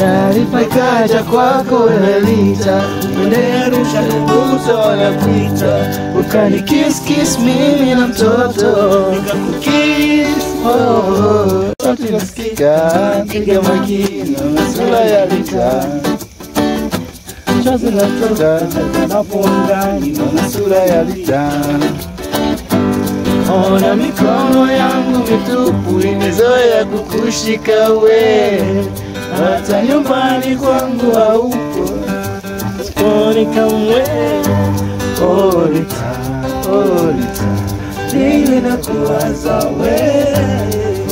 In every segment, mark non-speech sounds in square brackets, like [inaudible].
taarifa ikaja kwako wewe Lita, ende Arusha kubuta wanakuita, ukani kiss kiss mimi na mtoto. Oh, oh. Makini na Ona mikono yangu mitupu imezoea kukushika we, na kuwaza wewe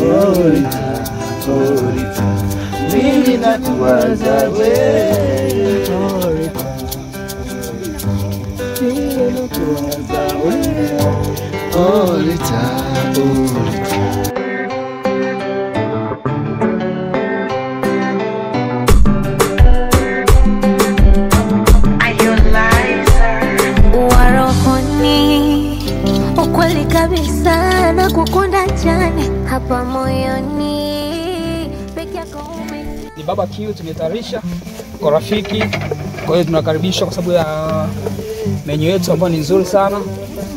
Olita, Olita Mimi na kuwaza wewe Olita Mimi na kuwaza wewe Olita, Olita kabisa na kukunda jana hapa moyoni peke yako ume ni barbecue tumetayarisha kwa rafiki. Kwa hiyo tunakaribisha kwa sababu ya menyu yetu ambayo ni nzuri sana,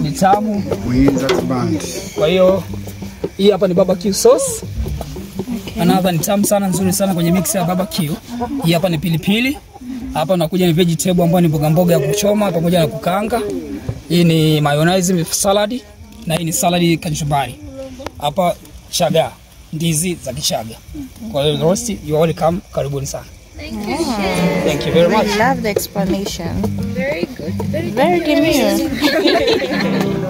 ni tamu. Kwa hiyo hii hapa ni barbecue sauce. anadha ni tamu sana, nzuri sana kwenye mix ya barbecue. Hii hapa ni pilipili. Hapa nakuja ni vegetable ambayo ni mboga mboga ya kuchoma pamoja na kukanga. Hii ni mayonnaise salad na hii ni salad kachumbari. Hapa chaga, ndizi za kichaga. Kwa hiyo roast, you are welcome. Karibuni sana. Thank you very much. I love the explanation. Very good. Very, good [laughs]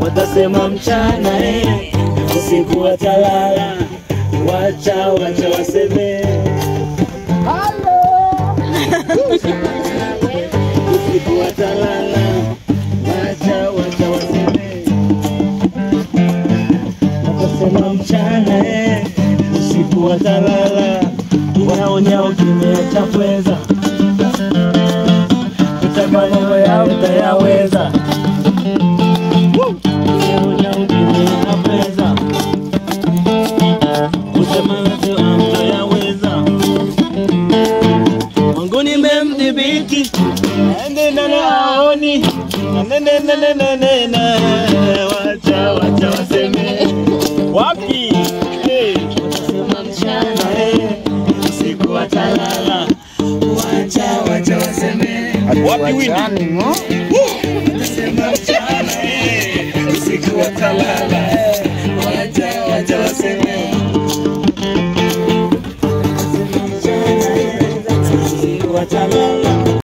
watasema mchana eh, usiku watalala, wacha wacha waseme watasema mchana eh, usiku watalala, nyao nyao kimya cha pweza, utamaneo yao utayaweza nimemdhibiti nene nene aoni nene nene nene nene wapi wini? Wasema mchana eh, usiku watalala wacha wacha waseme watalala